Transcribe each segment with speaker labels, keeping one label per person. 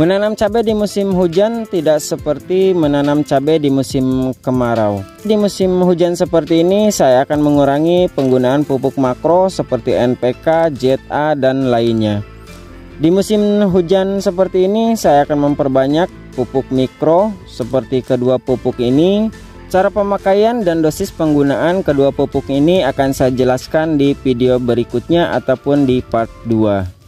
Speaker 1: Menanam cabai di musim hujan tidak seperti menanam cabai di musim kemarau. Di musim hujan seperti ini saya akan mengurangi penggunaan pupuk makro seperti NPK, ZA dan lainnya. Di musim hujan seperti ini saya akan memperbanyak pupuk mikro seperti kedua pupuk ini. Cara pemakaian dan dosis penggunaan kedua pupuk ini akan saya jelaskan di video berikutnya ataupun di part 2.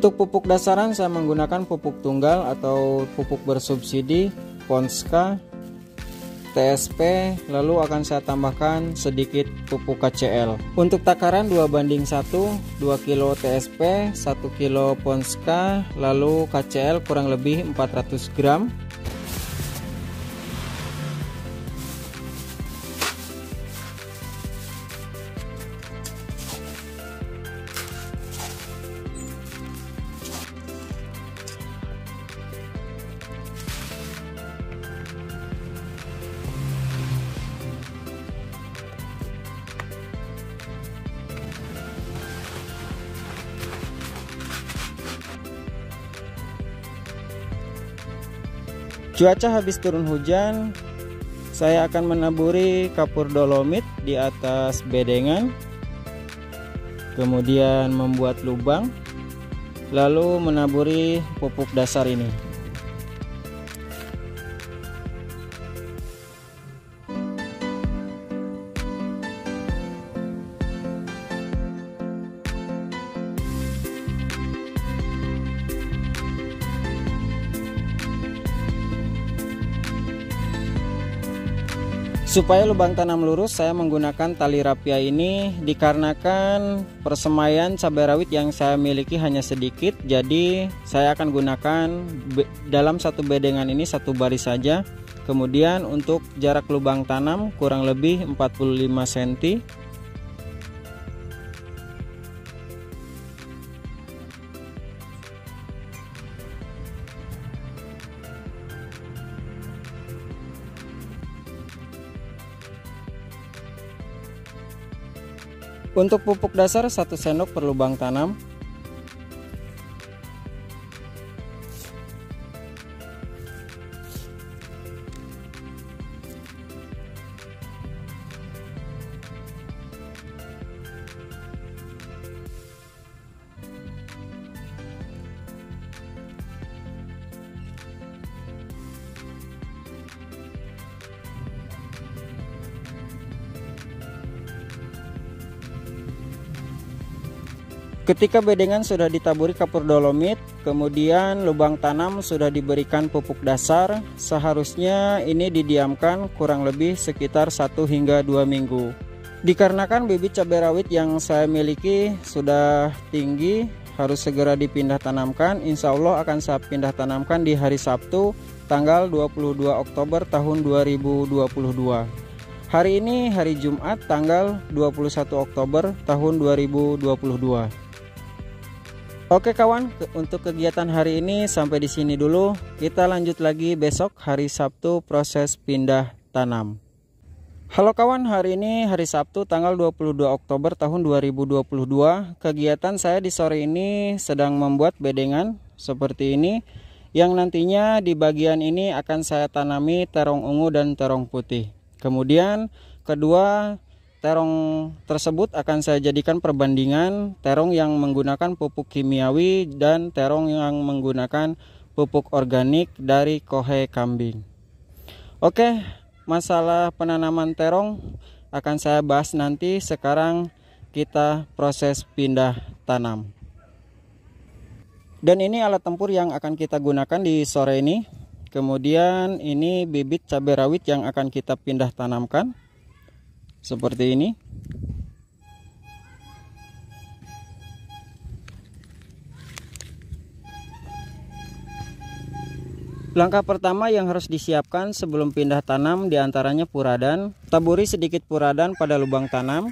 Speaker 1: Untuk pupuk dasaran saya menggunakan pupuk tunggal atau pupuk bersubsidi Ponska TSP lalu akan saya tambahkan sedikit pupuk KCL. Untuk takaran 2 banding 1, 2 kilo TSP, 1 kilo Ponska, lalu KCL kurang lebih 400 gram. Cuaca habis turun hujan, saya akan menaburi kapur dolomit di atas bedengan. Kemudian membuat lubang, lalu menaburi pupuk dasar ini. Supaya lubang tanam lurus saya menggunakan tali rapia ini dikarenakan persemaian cabai rawit yang saya miliki hanya sedikit jadi saya akan gunakan dalam satu bedengan ini satu baris saja. Kemudian untuk jarak lubang tanam kurang lebih 45 cm Untuk pupuk dasar 1 sendok per lubang tanam Ketika bedengan sudah ditaburi kapur dolomit, kemudian lubang tanam sudah diberikan pupuk dasar, seharusnya ini didiamkan kurang lebih sekitar 1 hingga 2 minggu. Dikarenakan bibit cabai rawit yang saya miliki sudah tinggi, harus segera dipindah tanamkan. Insya Allah akan saya pindah tanamkan di hari Sabtu tanggal 22 Oktober tahun 2022. Hari ini hari Jumat tanggal 21 Oktober tahun 2022. Oke kawan, untuk kegiatan hari ini sampai di sini dulu. Kita lanjut lagi besok hari Sabtu proses pindah tanam. Halo kawan, hari ini hari Sabtu tanggal 22 Oktober tahun 2022. Kegiatan saya di sore ini sedang membuat bedengan seperti ini yang nantinya di bagian ini akan saya tanami terong ungu dan terong putih. Kemudian kedua terong tersebut akan saya jadikan perbandingan terong yang menggunakan pupuk kimiawi dan terong yang menggunakan pupuk organik dari kohe kambing. Oke, masalah penanaman terong akan saya bahas nanti. Sekarang kita proses pindah tanam. Dan ini alat tempur yang akan kita gunakan di sore ini. Kemudian ini bibit cabai rawit yang akan kita pindah tanamkan. Seperti ini. Langkah pertama yang harus disiapkan sebelum pindah tanam di antaranya puradan. Taburi sedikit puradan pada lubang tanam.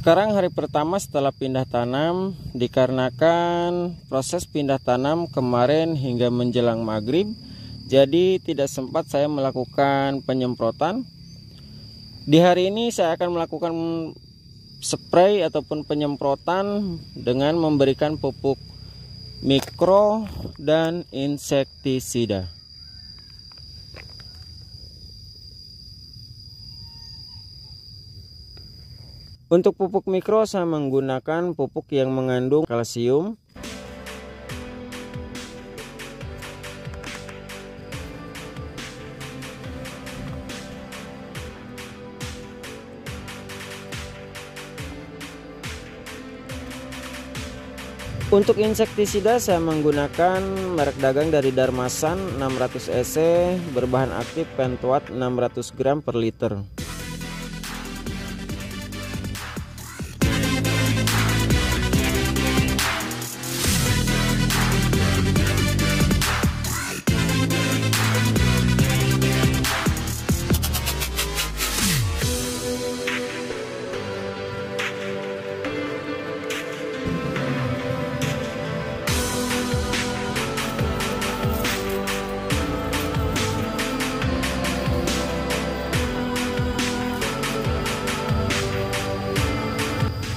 Speaker 1: Sekarang hari pertama setelah pindah tanam dikarenakan proses pindah tanam kemarin hingga menjelang maghrib jadi tidak sempat saya melakukan penyemprotan. Di hari ini saya akan melakukan spray ataupun penyemprotan dengan memberikan pupuk mikro dan insektisida. Untuk pupuk mikro saya menggunakan pupuk yang mengandung kalsium. Untuk insektisida saya menggunakan merek dagang dari Darmasan 600 EC berbahan aktif pentuat 600 gram per liter.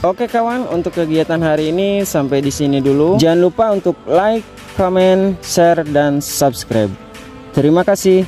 Speaker 1: Oke kawan, untuk kegiatan hari ini sampai di sini dulu. Jangan lupa untuk like, comment, share, dan subscribe. Terima kasih.